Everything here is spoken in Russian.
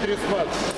320.